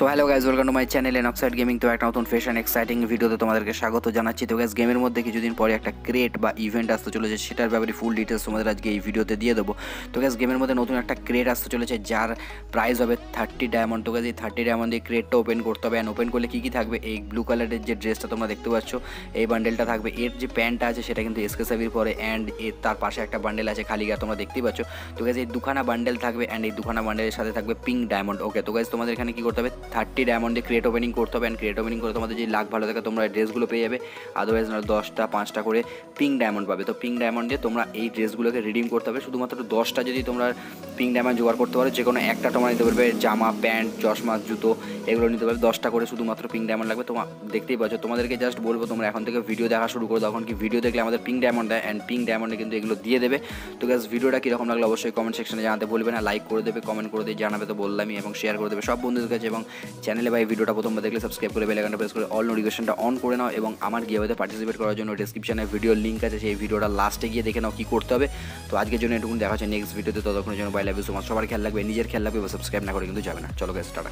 So hello guys welcome to my channel N oxide gaming তো একটা নতুন fashion exciting ভিডিওতে তোমাদেরকে স্বাগত জানাচ্ছি। তো গাইজ গেমের মধ্যে কিছুদিন পরে একটা ক্রেট বা ইভেন্ট আসতে চলেছে, সেটার ব্যাপারে ফুল ডিটেলস তোমাদের আজকে এই ভিডিওতে দিয়ে দেবো। তো গাইজ গেমের মধ্যে নতুন একটা ক্রেট আসতে চলেছে, যার প্রাইস হবে থার্টি ডায়মন্ড তো গাইজ এই থার্টি ডায়মন্ড দিয়ে ক্রেটটা ওপেন করতে হবে। অ্যান্ড ওপেন করলে কী কী থাকবে? এই ব্লু কালারের যে ড্রেসটা তোমরা দেখতে পাচ্ছ, এই বান্ডেলটা থাকবে। এর যে প্যান্টটা আছে, সেটা কিন্তু এসকে সাবির পরে। অ্যান্ড এর তার পাশে একটা বান্ডেল আছে খালি গা, তোমরা দেখতেই পাচ্ছ। তো গাইজ এই দুখানা বান্ডেল থাকবে। অ্যান্ড এই দুখানা বান্ডেলের সাথে থাকবে পিঙ্ক ডায়মন্ড ওকে তো গাইজ তোমাদের এখানে কী করতে হবে? থার্টি ডায়মন্ডে ক্রিয়েট ওপেনিং করতে হবে অ্যান্ড ক্রিয়েট ওপেনিং করে তোমাদের যে লাখ ভালো থাকে তোমরা ড্রেসগুলো পেয়ে যাবে। আদারওয়াইজ না দশটা, পাঁচটা করে পিঙ্ক ডায়মন্ড পাবে। তো পিঙ্ক ডায়মন্ড দিয়ে তোমরা এই ড্রেসগুলোকে রিডিম করতে হবে। শুধুমাত্র দশটা যদি তোমরা পিঙ্ক ডায়মন্ড জোগাড় করতে পারো যে কোনো একটা তোমরা নিতে পারবে জামা, প্যান্ট, চশমা, জুতো, এগুলো নিতে পারবে। দশটা করে শুধুমাত্র পিঙ্ক ডায়মন্ড লাগবে। তোমার দেখতেই পাচ্ছ, তোমাদেরকে জাস্ট বলব, তোমরা এখন থেকে ভিডিও দেখা শুরু করো তখন কি ভিডিও দেখলে আমাদের পিঙ্ক ডায়মন্ড দেয় অ্যান্ড পিঙ্ক ডায়মন্ডে কিন্তু এগুলো দিয়ে দেবে। তো গ্যাস ভিডিওটা কীরকম লাগল অবশ্যই কমেন্ট সেকশনে জানাতে বলবে না। লাইক করে দেবে কমেন্ট করে দিয়ে জানাবে তো বললামই এবং শেয়ার করে দেবে। সব বন্ধুদের কাছে এবং চ্যানেলে বা এই ভিডিওটা প্রথম দেখলে সাবস্ক্রাইব করে বেলাকানটা প্রেস করে অল নোটিফিকেশনটা অন করে নাও এবং আমার গিয়ে পার্টিসিপেট করার জন্য ডিসক্রিপশনে ভিডিও লিঙ্ক আছে, সেই ভিডিওটা লাস্টে গিয়ে দেখে নাও কী করতে হবে। তো আজকের জন্য এটুকু দেখা হচ্ছে নেক্সট ভিডিওতে ততক্ষণের জন্য বাই লাভ সবার খেয়াল লাগবে নিজের খেয়াল লাগবে সাবস্ক্রাইব না করে কিন্তু যাবে না। চলো গেস্ট টাটা।